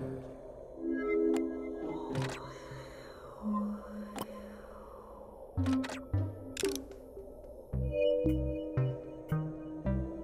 Thank you.